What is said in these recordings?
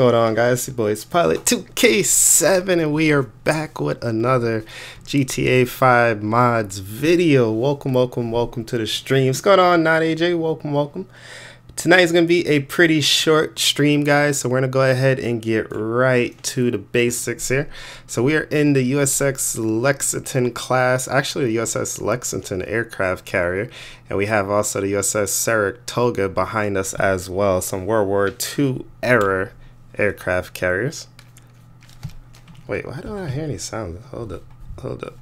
going on, guys? Your boys Pilot 2K7, and we are back with another GTA 5 mods video. Welcome, welcome, welcome to the stream. What's going on, not AJ? Welcome, welcome. Tonight is going to be a pretty short stream, guys, so we're going to go ahead and get right to the basics here. So we are in the USS Lexington class, actually the USS Lexington aircraft carrier, and we have also the USS Saratoga behind us as well, some World War II era aircraft carriers. Wait, why don't I hear any sound? Hold up, hold up.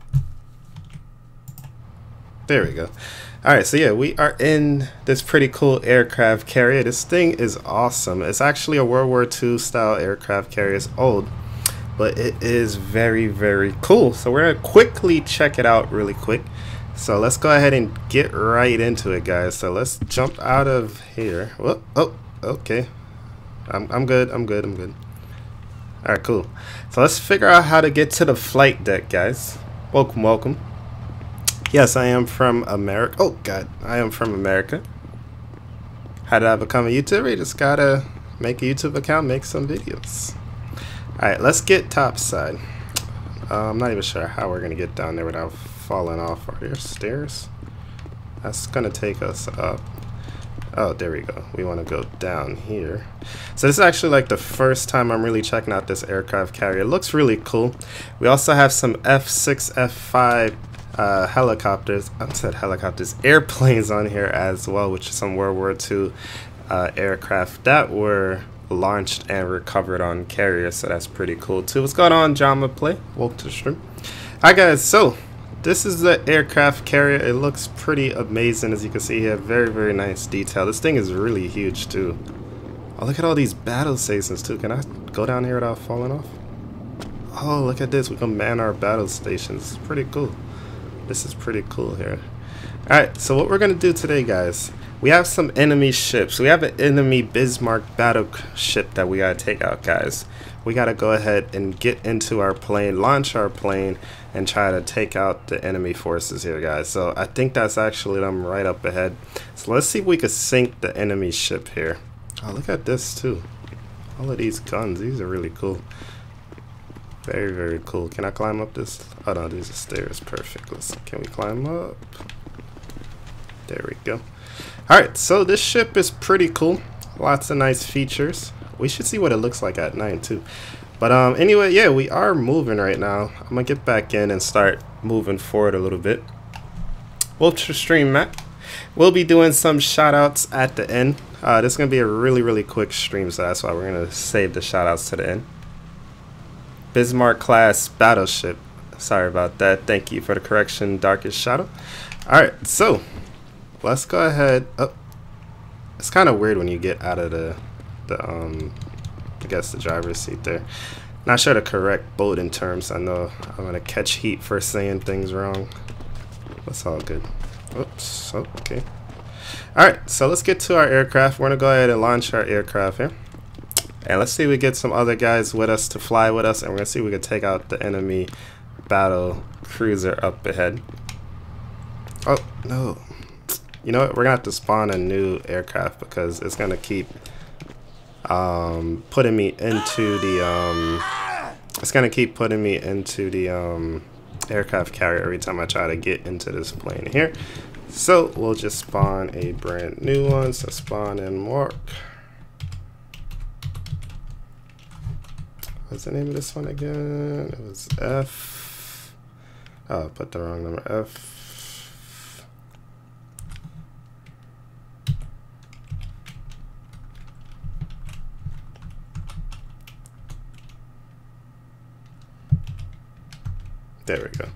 There we go. All right, so yeah, we are in this pretty cool aircraft carrier. This thing is awesome. It's actually a World War II style aircraft carrier. It's old, but it is very, very cool. So we're gonna quickly check it out really quick. So let's go ahead and get right into it, guys. So let's jump out of here. Oh, oh okay. I'm, I'm good, I'm good, I'm good. All right, cool. So let's figure out how to get to the flight deck, guys. Welcome, welcome. Yes, I am from America. Oh, God. I am from America. How did I become a YouTuber? You just gotta make a YouTube account, make some videos. Alright, let's get topside. Uh, I'm not even sure how we're gonna get down there without falling off. There stairs? That's gonna take us up. Oh, there we go. We want to go down here. So this is actually like the first time I'm really checking out this aircraft carrier. It looks really cool. We also have some F6F-5 uh, helicopters, I said helicopters, airplanes on here as well, which is some World War II uh, aircraft that were launched and recovered on carriers, so that's pretty cool too. What's going on, Jama Play? Welcome to the stream. Alright guys, so this is the aircraft carrier. It looks pretty amazing as you can see here. Very, very nice detail. This thing is really huge too. Oh, look at all these battle stations too. Can I go down here without falling off? Oh, look at this. We can man our battle stations. It's pretty cool. This is pretty cool here. Alright, so what we're going to do today, guys, we have some enemy ships. We have an enemy Bismarck battleship that we got to take out, guys. We got to go ahead and get into our plane, launch our plane, and try to take out the enemy forces here, guys. So I think that's actually them right up ahead. So let's see if we can sink the enemy ship here. Oh, look at this, too. All of these guns, these are really cool. Very, very cool. Can I climb up this? Oh no, these are stairs. Perfect. Let's, can we climb up? There we go. Alright, so this ship is pretty cool. Lots of nice features. We should see what it looks like at night too. But um, anyway, yeah, we are moving right now. I'm gonna get back in and start moving forward a little bit. We'll stream, Matt. We'll be doing some shout outs at the end. Uh, this is gonna be a really, really quick stream, so that's why we're gonna save the shout outs to the end. Bismarck class battleship. Sorry about that. Thank you for the correction, Darkest Shadow. Alright, so let's go ahead. Oh, it's kind of weird when you get out of the, the um, I guess the driver's seat there. Not sure the correct boating terms. I know I'm to catch heat for saying things wrong. That's all good. Oops. Okay. Alright, so let's get to our aircraft. We're to go ahead and launch our aircraft here. And let's see if we get some other guys with us to fly with us, and we're gonna see if we can take out the enemy battle cruiser up ahead. Oh, no. You know what? We're gonna have to spawn a new aircraft because it's gonna keep um, putting me into the um, it's gonna keep putting me into the um, aircraft carrier every time I try to get into this plane here. So we'll just spawn a brand new one. So spawn in mark. What's the name of this one again? It was F. Oh, I put the wrong number. F. There we go.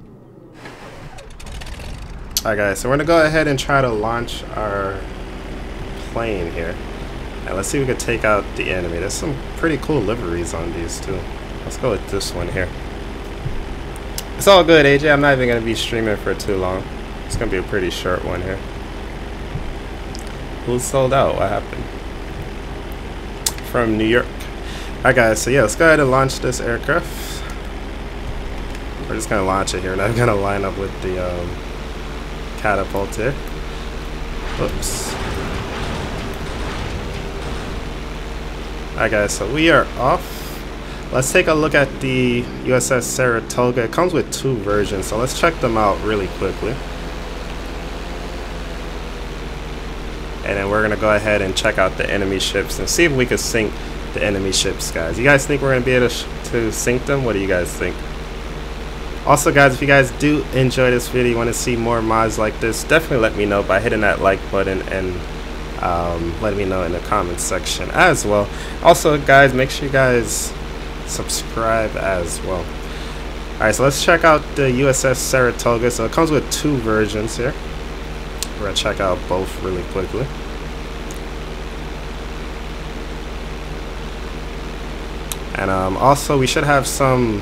Alright guys, so we're gonna go ahead and try to launch our plane here. And let's see if we can take out the enemy. There's some pretty cool liveries on these too. Let's go with this one here. It's all good, AJ. I'm not even to be streaming for too long. It's to be a pretty short one here. Who sold out? What happened? From New York. Alright guys, so yeah, let's go ahead and launch this aircraft. We're just to launch it here, and I'm to line up with the um, catapult here. Oops. Alright guys, so we are off. Let's take a look at the USS Saratoga. It comes with two versions, so let's check them out really quickly. And then we're to go ahead and check out the enemy ships and see if we can sink the enemy ships, guys. You guys think we're to be able to, to sink them? What do you guys think? Also, guys, if you guys do enjoy this video, want to see more mods like this, definitely let me know by hitting that like button and um, let me know in the comments section as well. Also, guys, make sure you guys subscribe as well. Alright, so let's check out the USS Saratoga. So it comes with two versions here. We're going to check out both really quickly. And um, also, we should have some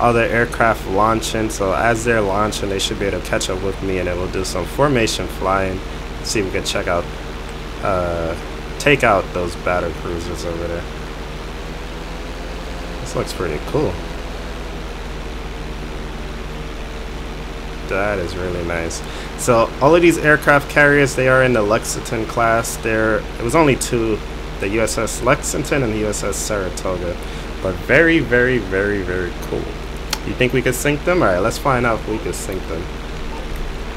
other aircraft launching. So as they're launching, they should be able to catch up with me, and then we'll do some formation flying. See if we can check out, uh, take out those battle cruisers over there. This looks pretty cool. That is really nice. So all of these aircraft carriers, they are in the Lexington class. There, it was only two, the USS Lexington and the USS Saratoga, but very, very, very, very cool. You think we could sink them? Alright, let's find out if we could sink them.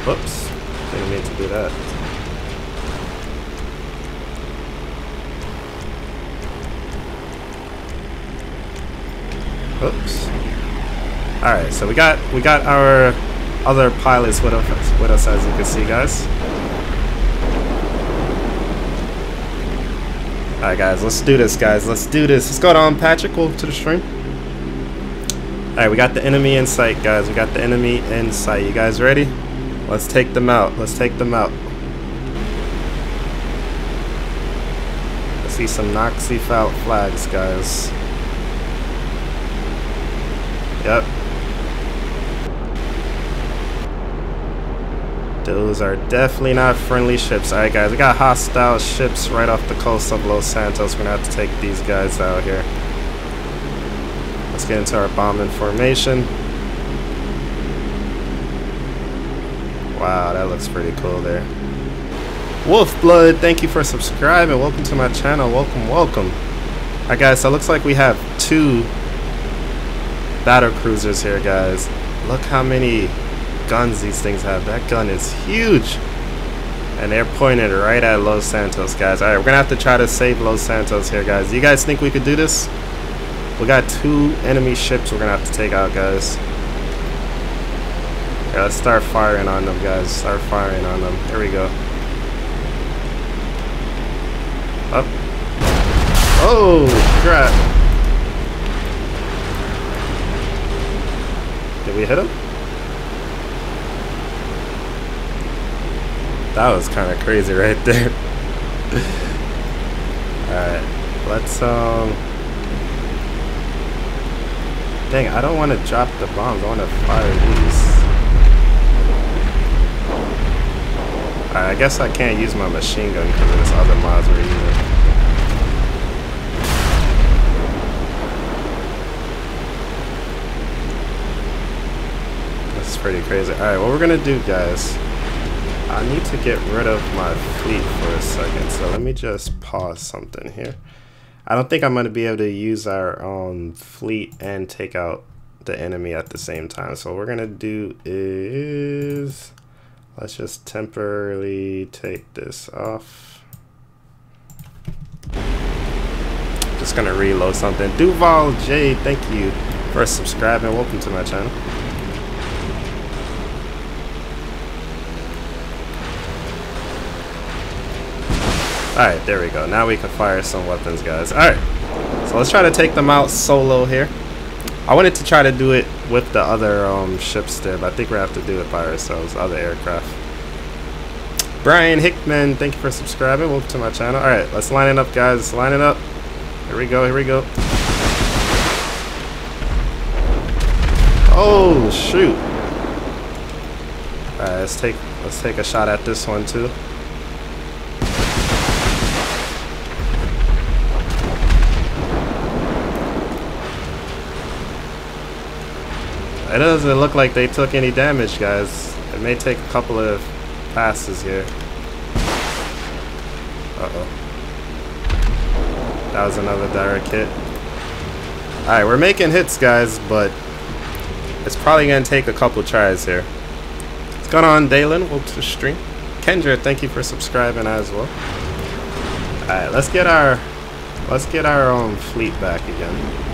Whoops. Didn't mean to do that. Oops. Alright, so we got we got our other pilots with us with us as you can see guys. Alright guys, let's do this guys. Let's do this. Let's go on Patrick, welcome to the stream. Alright, we got the enemy in sight, guys. We got the enemy in sight. You guys ready? Let's take them out. Let's take them out. I see some Nazi flags, guys. Yep. Those are definitely not friendly ships. Alright guys, we got hostile ships right off the coast of Los Santos. We're gonna have to take these guys out here. Let's get into our bombing formation. Wow, that looks pretty cool there. Wolf Blood, thank you for subscribing. Welcome to my channel. Welcome, welcome. Alright guys, so it looks like we have two battle cruisers here, guys. Look how many guns these things have. That gun is huge. And they're pointed right at Los Santos, guys. Alright, we're to have to try to save Los Santos here, guys. Do you guys think we could do this? We got two enemy ships we're gonna have to take out, guys. Yeah, let's start firing on them, guys. Start firing on them. There we go. Up. Oh, crap. Did we hit him? That was kind of crazy right there. Alright, let's, um... Dang, I don't want to drop the bombs. I want to fire these. I guess I can't use my machine gun because of this other mods we're using. This is pretty crazy. Alright, what we're going to do, guys, I need to get rid of my fleet for a second. So let me just pause something here. I don't think I'm going to be able to use our um, fleet and take out the enemy at the same time. So what we're going to do is, let's just temporarily take this off. Just going to reload something. Duval J, thank you for subscribing. Welcome to my channel. Alright, there we go. Now we can fire some weapons, guys. Alright, so let's try to take them out solo here. I wanted to try to do it with the other um, ships there, but I think we have to do it by ourselves, other aircraft. Brian Hickman, thank you for subscribing. Welcome to my channel. Alright, let's line it up, guys. Let's line it up. Here we go, here we go. Oh, shoot. Alright, let's take let's take a shot at this one too. It doesn't look like they took any damage, guys. It may take a couple of passes here. Uh-oh. That was another direct hit. Alright, we're making hits, guys, but it's probably going to take a couple tries here. What's going on, Dalen? Welcome to the stream. Kendra, thank you for subscribing as well. Alright, let's get our let's get our own fleet back again.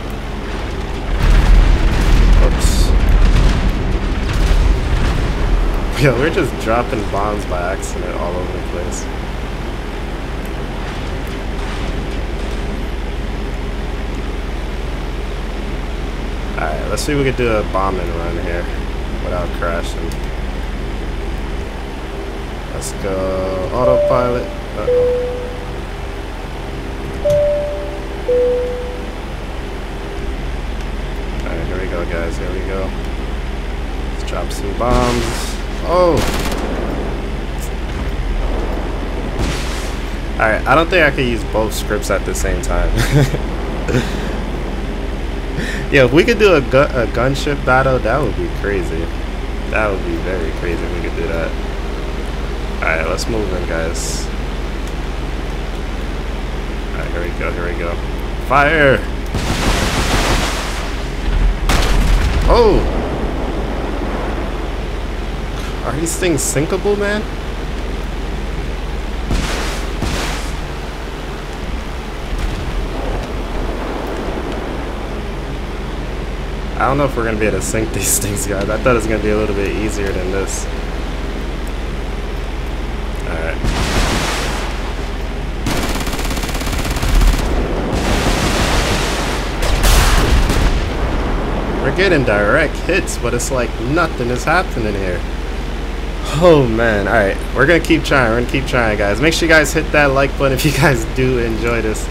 Yeah, we're just dropping bombs by accident all over the place. Alright, let's see if we can do a bombing run here without crashing. Let's go autopilot. Uh -oh. Alright, here we go, guys. Here we go. Let's drop some bombs. Oh! Alright, I don't think I could use both scripts at the same time. yeah, if we could do a, gu a gunship battle, that would be crazy. That would be very crazy if we could do that. Alright, let's move in, guys. Alright, here we go, here we go. Fire! Oh! Are these things sinkable, man? I don't know if we're going to be able to sink these things, guys. I thought it was going to be a little bit easier than this. Alright. We're getting direct hits, but it's like nothing is happening here. Oh man, alright. We're gonna keep trying, we're gonna keep trying guys. Make sure you guys hit that like button if you guys do enjoy this.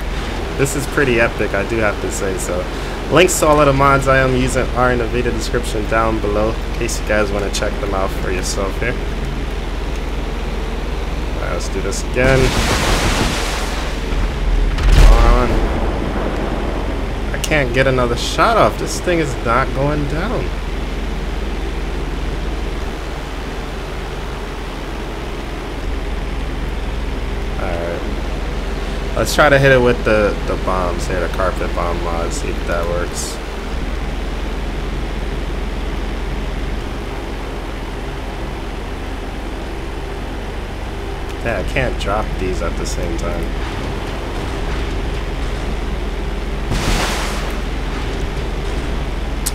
This is pretty epic, I do have to say so. Links to all of the mods I am using are in the video description down below, in case you guys want to check them out for yourself here. Alright, let's do this again. On. I can't get another shot off. This thing is not going down. Alright. Let's try to hit it with the, the bombs here, the carpet bomb mod, see if that works. Yeah, I can't drop these at the same time.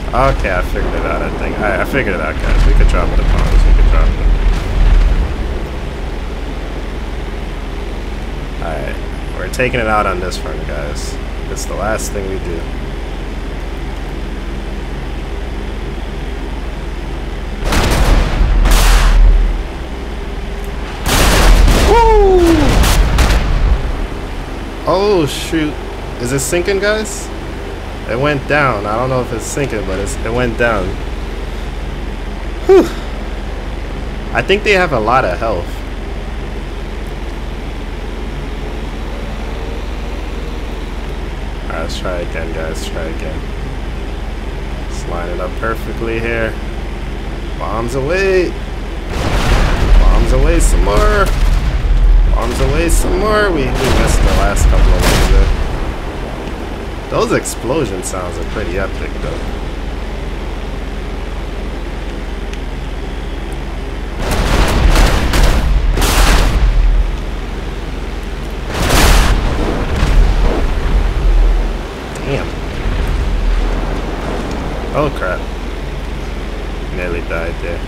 Okay, I figured it out, I think. I, I figured it out, guys. We could drop the bombs. We could drop them. Alright. We're taking it out on this front, guys. It's the last thing we do. Oh, shoot. Is it sinking, guys? It went down. I don't know if it's sinking, but it's, it went down. Whew. I think they have a lot of health. Alright, try again, guys. Try again. Let's line it up perfectly here. Bombs away. Bombs away some more. Bombs away some more. We, we missed the last couple of ones. Those explosion sounds are pretty epic, though. Damn. Oh crap. Nearly died there.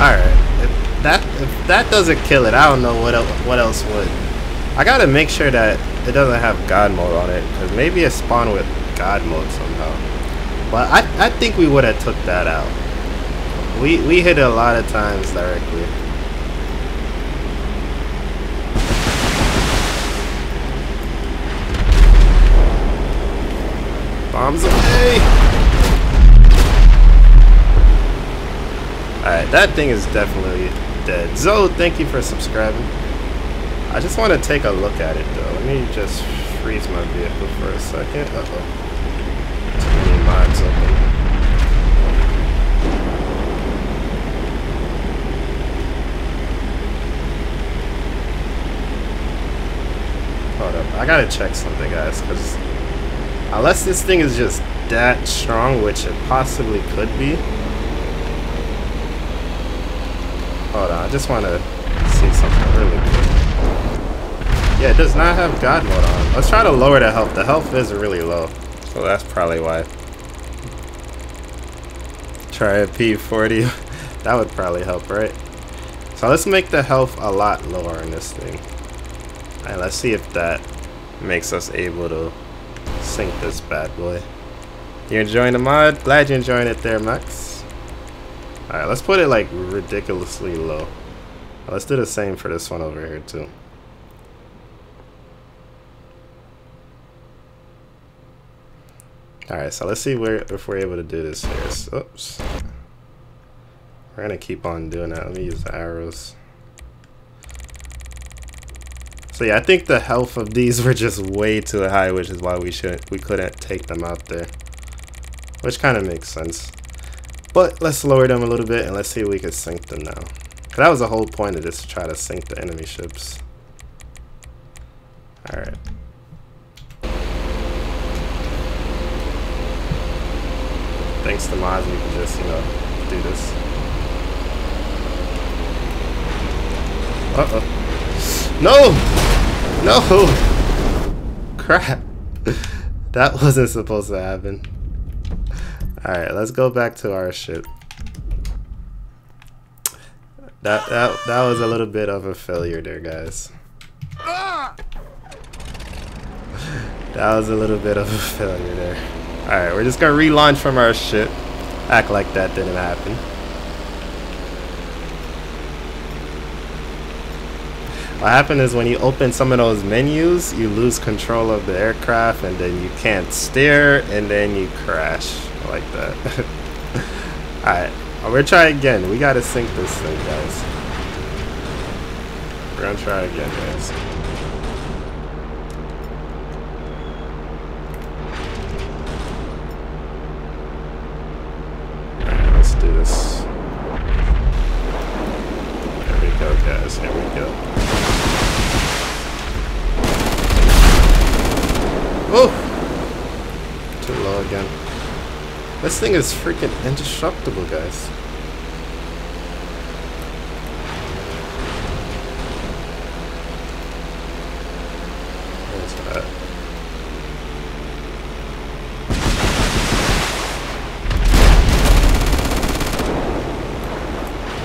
Alright, if that if that doesn't kill it, I don't know what else, what else would. I gotta make sure that it doesn't have God mode on it, because maybe it spawned with God mode somehow. But I, I think we would have took that out. We, we hit it a lot of times directly. Bombs away! Alright, that thing is definitely dead. Zoe, thank you for subscribing. I just want to take a look at it though. Let me just freeze my vehicle for a second. Uh oh. mods open. Hold up. I gotta check something, guys, because unless this thing is just that strong, which it possibly could be. Hold on, I just want to see something really quick. Yeah, it does not have God mode on. Let's try to lower the health. The health is really low, so that's probably why. Try a P40. that would probably help, right? So let's make the health a lot lower in this thing. Alright, let's see if that makes us able to sink this bad boy. You enjoying the mod? Glad you're enjoying it there, Max. Alright, let's put it like ridiculously low. Let's do the same for this one over here too. Alright, so let's see where if we're able to do this here. Oops. We're gonna keep on doing that. Let me use the arrows. So yeah, I think the health of these were just way too high, which is why we shouldn't we couldn't take them out there. Which kind of makes sense. But let's lower them a little bit and let's see if we can sink them now. That was the whole point of this, to try to sink the enemy ships. Alright. Thanks to mods, we can just, you know, do this. Uh-oh. No! No! Crap. that wasn't supposed to happen. Alright, let's go back to our ship. That, that, that was a little bit of a failure there, guys. That was a little bit of a failure there. Alright, we're just gonna relaunch from our ship. Act like that didn't happen. What happened is when you open some of those menus, you lose control of the aircraft and then you can't steer and then you crash like that. Alright, we're gonna try again. We gotta sink this thing, guys. We're gonna try again, guys. This thing is freaking indestructible, guys.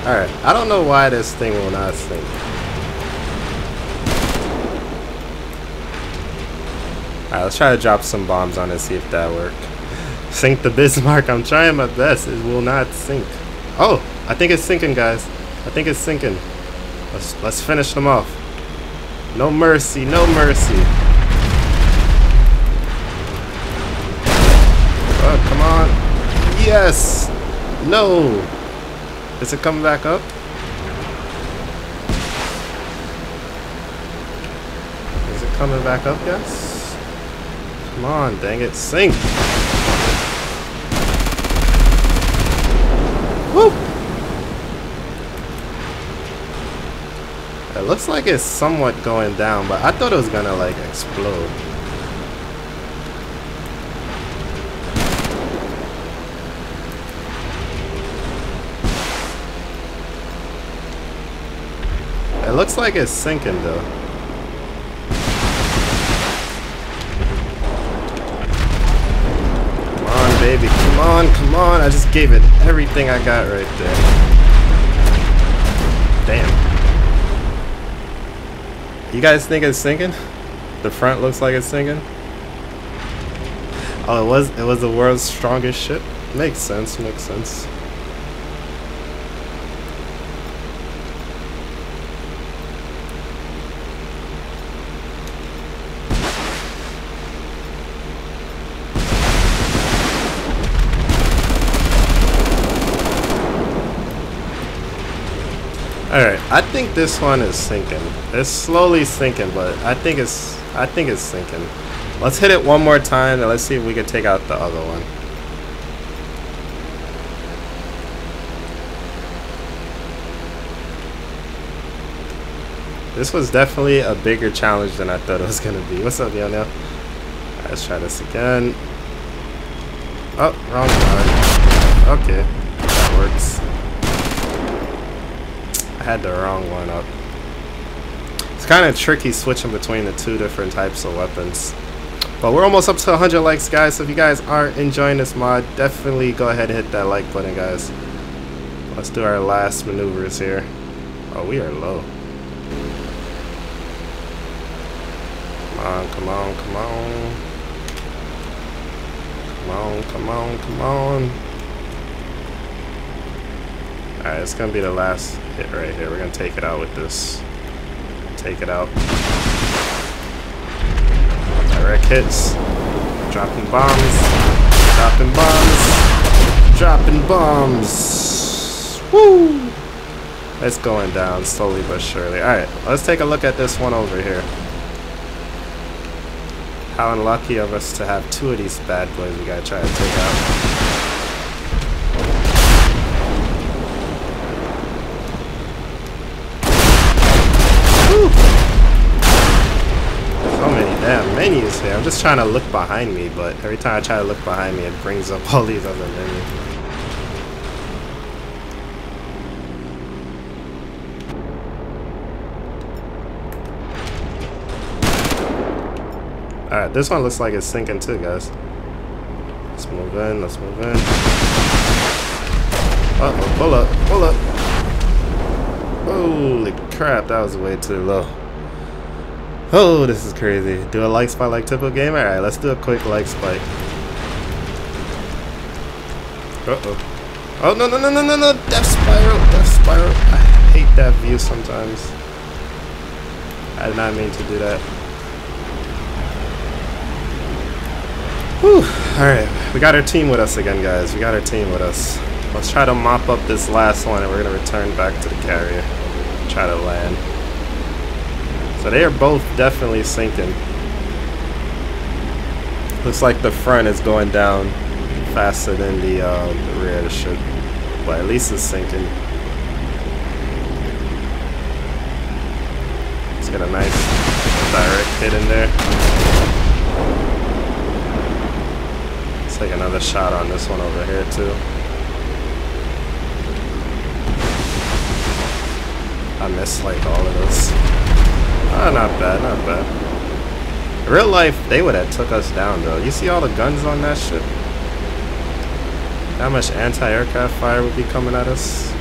Alright, I don't know why this thing will not sink. Alright, let's try to drop some bombs on it, see if that works. Sink the Bismarck. I'm trying my best. It will not sink. Oh, I think it's sinking, guys. I think it's sinking. Let's let's finish them off. No mercy. No mercy. Oh, come on. Yes. No. Is it coming back up? Is it coming back up, guys? Come on, dang it. Sink. Woo! It looks like it's somewhat going down, but I thought it was gonna like explode. It looks like it's sinking though. Baby. Come on, come on. I just gave it everything I got right there. Damn. You guys think it's sinking? The front looks like it's sinking? Oh, it was it was the world's strongest ship? Makes sense, makes sense. I think this one is sinking. It's slowly sinking, but I think it's I think it's sinking. Let's hit it one more time and let's see if we can take out the other one. This was definitely a bigger challenge than I thought it was gonna be. What's up, y'all let's try this again. Oh, wrong card. Okay. Had the wrong one up. It's kind of tricky switching between the two different types of weapons. But we're almost up to 100 likes, guys. So if you guys are enjoying this mod, definitely go ahead and hit that like button, guys. Let's do our last maneuvers here. Oh, we are low. Come on, come on, come on. Come on, come on, come on. Alright, it's gonna be the last hit right here. We're gonna take it out with this. Take it out. Direct hits. Dropping bombs. Dropping bombs. Dropping bombs. Woo! It's going down slowly but surely. Alright, let's take a look at this one over here. How unlucky of us to have two of these bad boys we gotta try to take out. damn I'm just trying to look behind me, but every time I try to look behind me, it brings up all these other menus. Alright, this one looks like it's sinking too, guys. Let's move in, let's move in. Uh oh, pull up, pull up. Holy crap, that was way too low. Oh, this is crazy. Do a like spike like typical game? Alright, let's do a quick like spike. Uh-oh. Oh, no, no, no, no, no, no! Death Spiral! Death Spiral! I hate that view sometimes. I did not mean to do that. Whew. Alright, we got our team with us again, guys. We got our team with us. Let's try to mop up this last one, and we're going to return back to the carrier. Try to land. So they are both definitely sinking. Looks like the front is going down faster than the, uh, the rear of the ship. But at least it's sinking. Let's get a nice direct hit in there. Let's take another shot on this one over here too. I missed like all of this. Oh, not bad, not bad. Real life, they would have took us down, though. You see all the guns on that ship? How much anti-aircraft fire would be coming at us?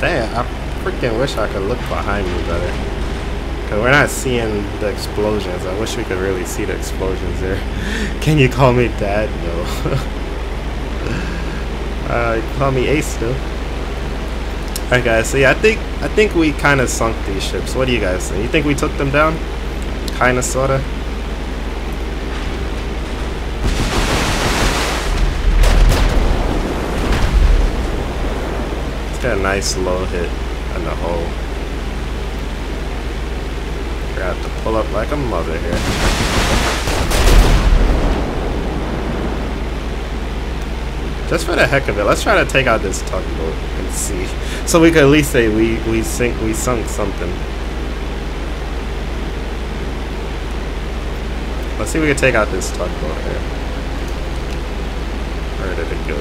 Damn, I freaking wish I could look behind me better. Cause we're not seeing the explosions. I wish we could really see the explosions there. Can you call me dad? No. uh, call me Ace though. Alright guys, so yeah, I think I think we kind of sunk these ships. What do you guys think? You think we took them down? Kinda, sorta. It's got a nice low hit in the hole have to pull up like a mother here. Just for the heck of it, let's try to take out this tugboat and see. So we could at least say we, we sink we sunk something. Let's see if we can take out this tugboat here. Where did it go?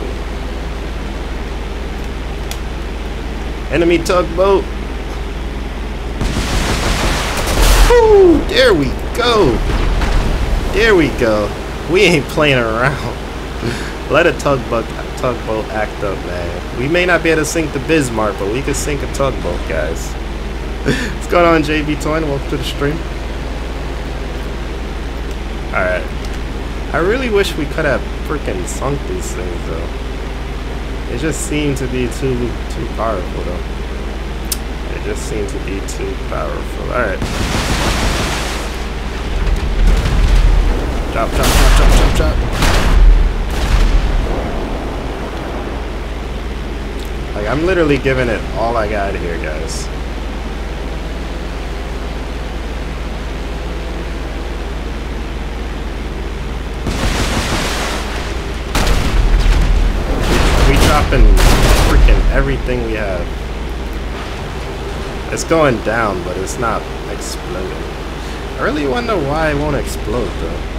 Enemy tugboat! Woo! There we go. There we go. We ain't playing around. Let a tugboat tugboat act up, man. We may not be able to sink the Bismarck, but we can sink a tugboat, guys. What's going on, JB Toy? Welcome to the stream. Alright. I really wish we could have freaking sunk these things, though. It just seemed to be too too powerful, though. It just seemed to be too powerful. Alright. Jump, jump, jump, jump. Like, I'm literally giving it all I got here, guys. We dropping freaking everything we have. It's going down, but it's not exploding. I really wonder why it won't explode, though.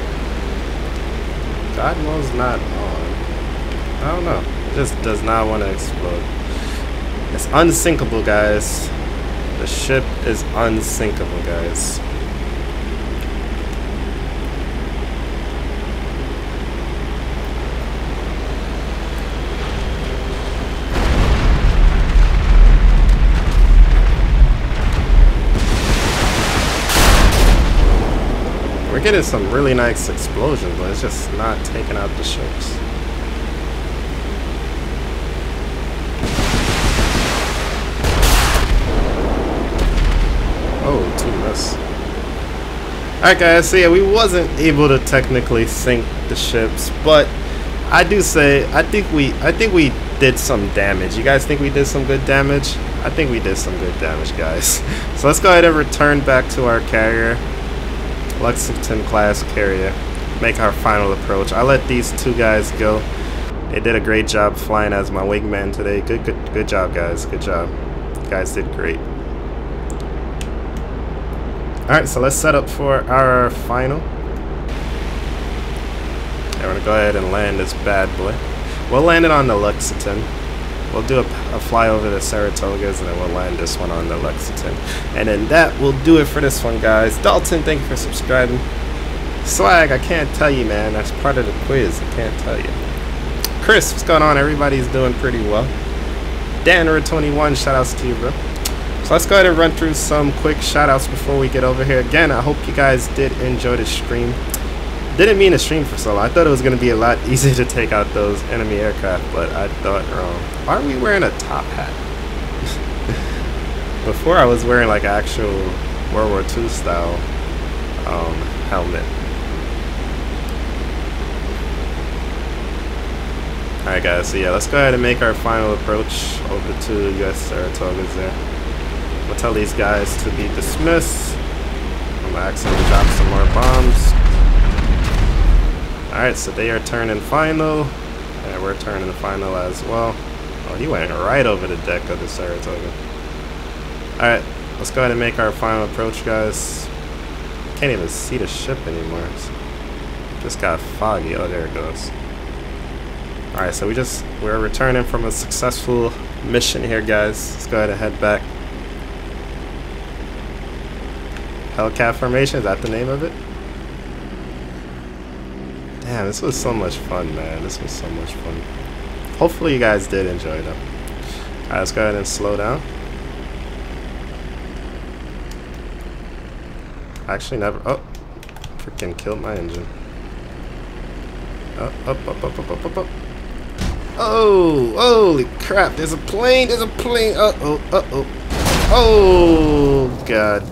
God mode's not on. I don't know. It just does not want to explode. It's unsinkable, guys. The ship is unsinkable, guys. We're getting some really nice explosions, but it's just not taking out the ships. Oh, two miss. Alright guys, so yeah, we wasn't able to technically sink the ships, but I do say I think we I think we did some damage. You guys think we did some good damage? I think we did some good damage, guys. So let's go ahead and return back to our carrier. Lexington class carrier. Make our final approach. I let these two guys go. They did a great job flying as my wingman today. Good good good job guys. Good job. You guys did great. Alright, so let's set up for our final. Yeah, we're gonna go ahead and land this bad boy. We'll land it on the Lexington. We'll do a, a fly over the Saratogas and then we'll land this one on the Lexington. And then that will do it for this one, guys. Dalton, thank you for subscribing. Swag, I can't tell you, man. That's part of the quiz. I can't tell you. Chris, what's going on? Everybody's doing pretty well. Danner21, shout outs to you, bro. So let's go ahead and run through some quick shout outs before we get over here. Again, I hope you guys did enjoy the stream. Didn't mean to stream for so long. I thought it was going to be a lot easier to take out those enemy aircraft, but I thought wrong. Why are we wearing a top hat? Before I was wearing like actual World War II style um, helmet. Alright guys, so yeah, let's go ahead and make our final approach over to US Saratogas there. We'll tell these guys to be dismissed. I'm gonna to drop some more bombs. Alright, so they are turning final. And we're turning final as well. Oh, he went right over the deck of the Saratoga. Alright, let's go ahead and make our final approach, guys. Can't even see the ship anymore. It's just got foggy. Oh, there it goes. Alright, so we just, we're returning from a successful mission here, guys. Let's go ahead and head back. Hellcat Formation, is that the name of it? Damn, this was so much fun, man. This was so much fun. Hopefully you guys did enjoy them. Alright, let's go ahead and slow down. Actually, never. Oh, freaking killed my engine. Up, up, up, up, up, up, up, up. Oh, holy crap! There's a plane. There's a plane. Uh oh, uh oh. Oh god.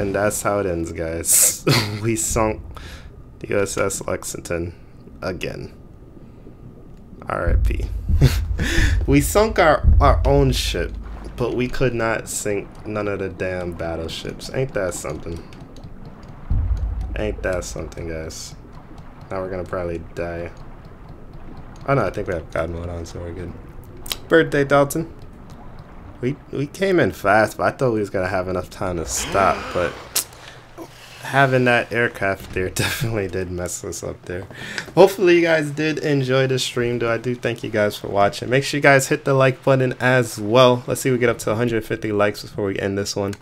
And that's how it ends, guys. we sunk the USS Lexington again. RIP. we sunk our, our own ship, but we could not sink none of the damn battleships. Ain't that something? Ain't that something, guys? Now we're gonna probably die. Oh no, I think we have God mode on, so we're good. Birthday, Dalton. We we came in fast, but I thought we was gonna have enough time to stop, but having that aircraft there definitely did mess us up there. Hopefully you guys did enjoy the stream, though. I do thank you guys for watching. Make sure you guys hit the like button as well. Let's see if we get up to 150 likes before we end this one.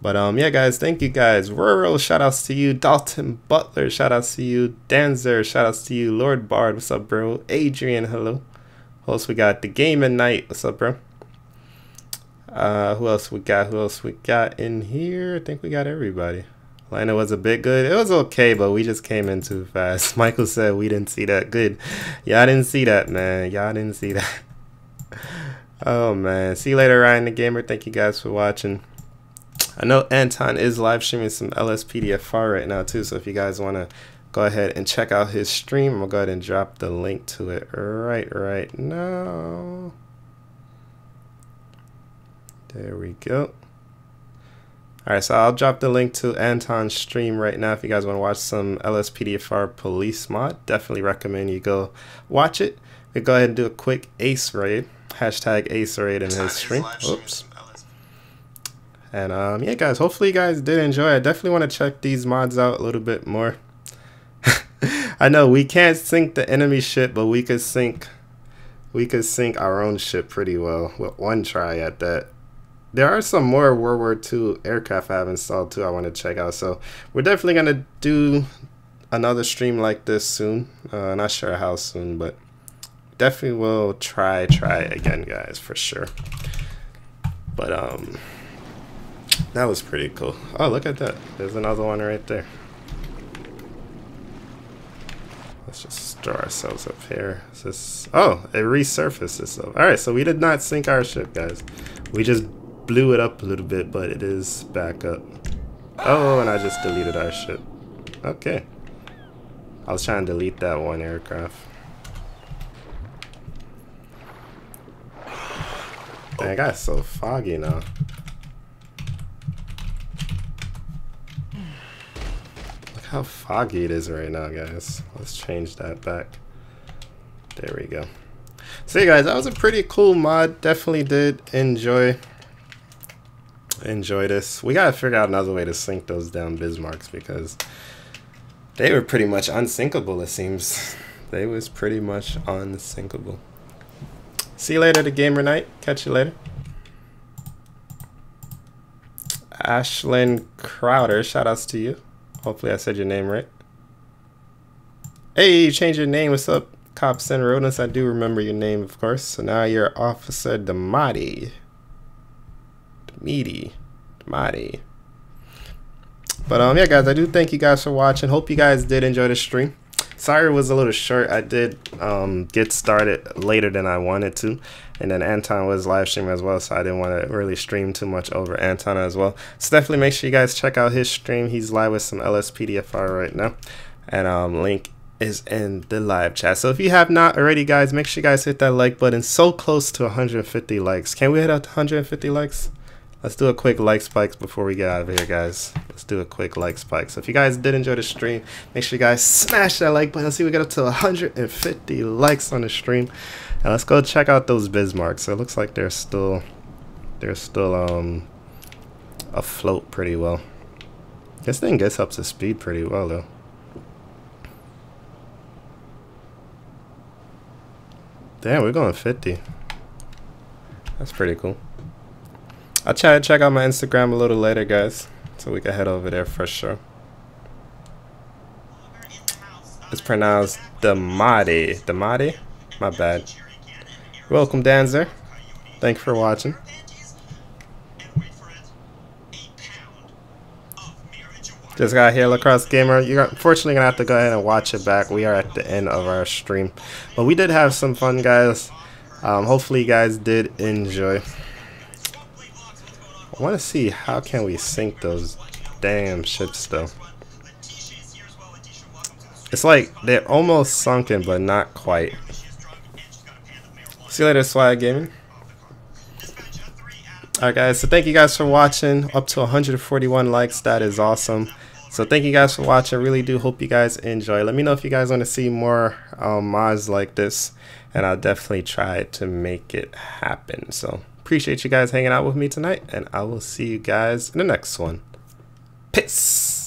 But um, yeah, guys, thank you guys. Rural, shout outs to you. Dalton Butler, shout outs to you. Danzer, shout outs to you. Lord Bard, what's up, bro? Adrian, hello. Who else we got? The Game at Night, what's up, bro? Uh, who else we got? Who else we got in here? I think we got everybody. Lana was a bit good. It was okay, but we just came in too fast. Michael said we didn't see that. Good. Y'all didn't see that, man. Y'all didn't see that. oh, man. See you later, Ryan the Gamer. Thank you guys for watching. I know Anton is live streaming some LSPDFR right now, too. So if you guys want to go ahead and check out his stream, I'll go ahead and drop the link to it right, right now. There we go. All right, so I'll drop the link to Anton's stream right now if you guys want to watch some LSPDFR police mod. Definitely recommend you go watch it. we go ahead and do a quick ace raid. Hashtag ace raid in his stream. Oops. And um, yeah, guys, hopefully you guys did enjoy. I definitely want to check these mods out a little bit more. I know we can't sink the enemy ship, but we could sink, we could sink our own ship pretty well with one try at that. There are some more World War II aircraft I have installed too I want to check out. So we're definitely going to do another stream like this soon. Uh, not sure how soon, but definitely will try, try again, guys, for sure. But, um, that was pretty cool. Oh, look at that. There's another one right there. Let's just throw ourselves up here. Is this... Oh, it resurfaced itself. Alright, so we did not sink our ship, guys. We just blew it up a little bit, but it is back up. Oh, and I just deleted our ship. Okay. I was trying to delete that one aircraft. Dang, I got so foggy now. Look how foggy it is right now, guys. Let's change that back. There we go. So yeah, guys, that was a pretty cool mod. Definitely did enjoy enjoy this. We gotta figure out another way to sink those down Bismarcks because they were pretty much unsinkable, it seems. They was pretty much unsinkable. See you later, the gamer night. Catch you later. Ashlyn Crowder, shout outs to you. Hopefully I said your name right. Hey, you changed your name. What's up, Cops and Rodents? I do remember your name, of course. So now you're Officer Damati. Damiti. Damati. But um, yeah, guys, I do thank you guys for watching. Hope you guys did enjoy the stream. Sorry it was a little short. I did um, get started later than I wanted to. And then Anton was live streaming as well, so I didn't want to really stream too much over Anton as well. So definitely make sure you guys check out his stream. He's live with some LSPDFR right now. And um, link is in the live chat. So if you have not already, guys, make sure you guys hit that like button. So close to 150 likes. Can we hit 150 likes? Let's do a quick like spikes before we get out of here, guys. Let's do a quick like spike. So if you guys did enjoy the stream, make sure you guys smash that like button. Let's see we get up to 150 likes on the stream. And let's go check out those Bismarcks. So it looks like they're still they're still um afloat pretty well. This thing gets up to speed pretty well though. Damn, we're going 50. That's pretty cool. I'll try to check out my Instagram a little later, guys. So we can head over there for sure. It's pronounced Damati. Damati? My bad. Welcome, Danzer. Thank you for watching. Just got here, Lacrosse Gamer. You're unfortunately gonna have to go ahead and watch it back. We are at the end of our stream, but we did have some fun, guys. Um, hopefully, you guys did enjoy. I want to see how can we sink those damn ships though. It's like they're almost sunken, but not quite. See you later, Swag Gaming. Alright guys, so thank you guys for watching. Up to 141 likes, that is awesome. So thank you guys for watching. I really do hope you guys enjoy. Let me know if you guys want to see more um, mods like this. And I'll definitely try to make it happen. So appreciate you guys hanging out with me tonight. And I will see you guys in the next one. Peace.